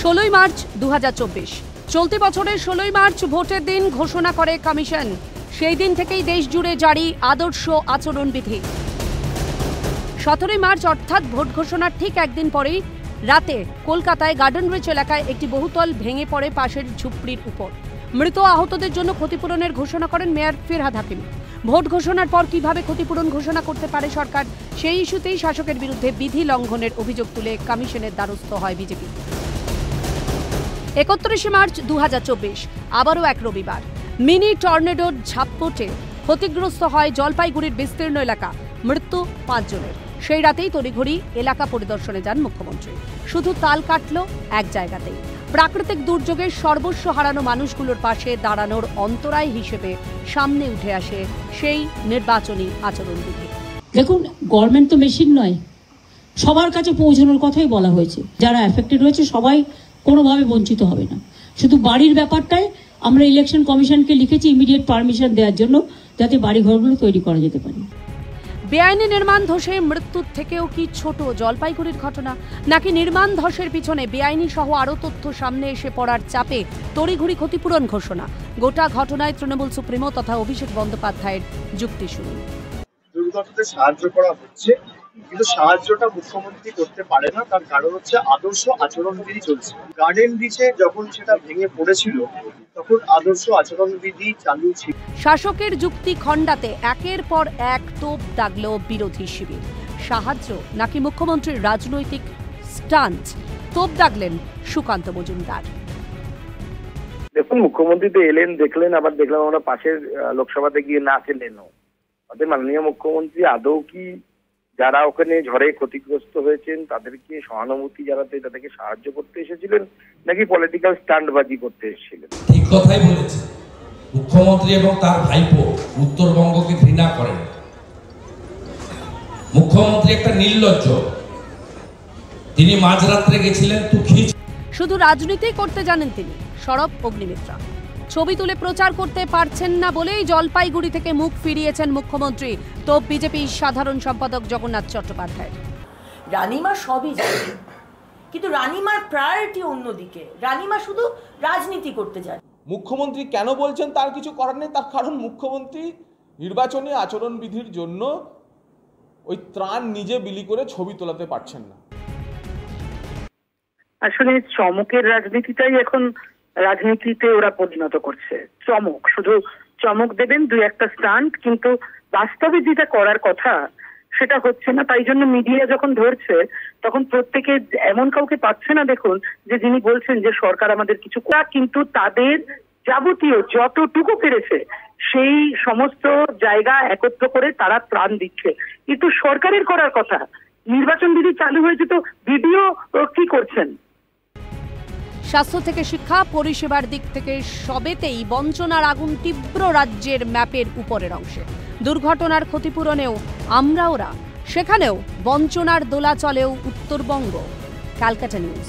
ষোলোই মার্চ দু হাজার চব্বিশ। চলতি বছরের ষোলোই মার্চ ভোটের দিন ঘোষণা করে কমিশন। সেই দিন থেকেই দেশ জুড়ে জারি আদর্শ আচরণবিধি। সতেরোই মার্চ অর্থাৎ ভোট ঘোষণার ঠিক একদিন পরেই রাতে কলকাতায় গার্ডেন রিচ এলাকায় একটি বহুতল ভেঙে পড়ে পাশের ঝুপড়ির উপর। মৃত আহতদের জন্য ক্ষতিপূরণের ঘোষণা করেন মেয়র ফিরহাদ হাকিম। ভোট ঘোষণার পর কীভাবে ক্ষতিপূরণ ঘোষণা করতে পারে সরকার, সেই ইস্যুতেই শাসকের বিরুদ্ধে বিধি লঙ্ঘনের অভিযোগ তুলে কমিশনের দ্বারস্থ হয় বিজেপি। একত্রিশে মার্চ দু আবারও এক রবিবার। মিনি টর্নেডোর ঝাপপটে ক্ষতিগ্রস্ত হয় জলপাইগুড়ির বিস্তীর্ণ এলাকা, মৃত্যু পাঁচজনের। সেই রাতেই তড়িঘড়ি এলাকা পরিদর্শনে যান মুখ্যমন্ত্রী। শুধু তাল কাটল এক জায়গাতেই। প্রাকৃতিক দুর্যোগের সর্বস্ব হারানো মানুষগুলোর পাশে দাঁড়ানোর অন্তরায় হিসেবে সামনে উঠে আসে সেই নির্বাচনী আচরণবিধি দেখুন গভর্নমেন্ট তো মেশিন নয়। সবার কাছে পৌঁছানোর কথাই বলা হয়েছে। যারা অ্যাফেক্টেড হয়েছে সবাই কোনোভাবে বঞ্চিত হবে না। শুধু বাড়ির ব্যাপারটায় আমরা ইলেকশন কমিশনকে লিখেছি ইমিডিয়েট পারমিশন দেওয়ার জন্য যাতে বাড়ি ঘরগুলো তৈরি করা যেতে পারে। বেআইনি নির্মাণ ধসে মৃত্যুর থেকেও কি ছোট জলপাইগুড়ির ঘটনা? নাকি নির্মাণ ধসের পিছনে বেআইনি সহ আরও তথ্য সামনে এসে পড়ার চাপে তড়িঘড়ি ক্ষতিপূরণ ঘোষণা? গোটা ঘটনায় তৃণমূল সুপ্রিমো তথা অভিষেক বন্দ্যোপাধ্যায়ের যুক্তি শুনুন। দুর্গতদের সাহায্য করা হচ্ছে কিন্তু সাহায্যটা মুখ্যমন্ত্রী করতে পারে না তার কারণ হচ্ছে আদর্শ আচরণবিধি চলছে। গার্ডেন রিচে যখন সেটা ভেঙে পড়েছিল তখন আদর্শ আচরণবিধি চালু ছিল। শাসকের যুক্তি খণ্ডাতে একের পর এক তোপ দাগল বিরোধী শিবির। সাহায্য নাকি মুখ্যমন্ত্রীর রাজনৈতিক স্টান্ট তোপ দাগলেন সুকান্ত মজুমদার। দেখুন মুখ্যমন্ত্রী তো এলেন দেখলেন আবার দেখলাম আমরা পাশের আহ, লোকসভাতে গিয়ে না এলেনও অতএব মাননীয় মুখ্যমন্ত্রী আদৌ কি যারা ওখানে ঝড়ে ক্ষতিগ্রস্ত হয়েছেন তাদেরকে সহানুভূতি জানাতে তাদেরকে সাহায্য করতে এসেছিলেন নাকি পলিটিক্যাল স্টান্টবাজি করতে এসেছিলেন? ঠিক কথাই বলেছে মুখ্যমন্ত্রী এবং তার ভাইপো উত্তরবঙ্গকে ঘৃণা করেন। মুখ্যমন্ত্রী একটা নির্লজ্জ। তিনি মাঝরাত্রে গেছিলেন তুখিজ শুধু রাজনীতি করতে জানেন তিনি সরব অগ্নিমিত্রা। ছবি তুলে প্রচার করতে পারছেন না বলেই জলপাইগুড়ি থেকে মুখ ফিরিয়েছেন মুখ্যমন্ত্রী। তো বিজেপি সাধারণ সম্পাদক জগন্নাথ চট্টোপাধ্যায়। রানিমা সবই জানে। কিন্তু রানিমার প্রায়োরিটি অন্যদিকে। রানিমা শুধু রাজনীতি করতে জানে মুখ্যমন্ত্রী কেন বলছেন তার কিছু করার নেই? তার কারণ মুখ্যমন্ত্রী নির্বাচনী আচরণবিধির জন্য ওই ত্রাণ নিজে বিলি করে ছবি তোলাতে পারছেন না। আসলে চমকের রাজনীতিটাই এখন রাজনীতিতে ওরা পরিণত করছে। চমক, শুধু চমক দেবেন দুই একটা স্টান্ট কিন্তু বাস্তবে যেটা করার কথা, সেটা হচ্ছে না। তাই জন্য মিডিয়া যখন ধরছে, তখন প্রত্যেকে এমন কাউকে পাচ্ছে না, দেখুন, যে যিনি বলছেন যে সরকার আমাদের কিছু কিন্তু তাদের যাবতীয় যতটুকু পেরেছে, সেই সমস্ত জায়গা একত্র করে তারা ত্রাণ দিচ্ছে। কিন্তু সরকারের করার কথা, নির্বাচন বিধি চালু হয়েছে তো ভিডিও কি করছেন? স্বাস্থ্য থেকে শিক্ষা, পরিষেবার দিক থেকে সবেতেই বঞ্চনার আগুন তীব্র রাজ্যের ম্যাপের উপরের অংশে। দুর্ঘটনার ক্ষতিপূরণেও আমরা ওরা, সেখানেও বঞ্চনার দোলা চলেও উত্তরবঙ্গ। ক্যালকাটা নিউজ।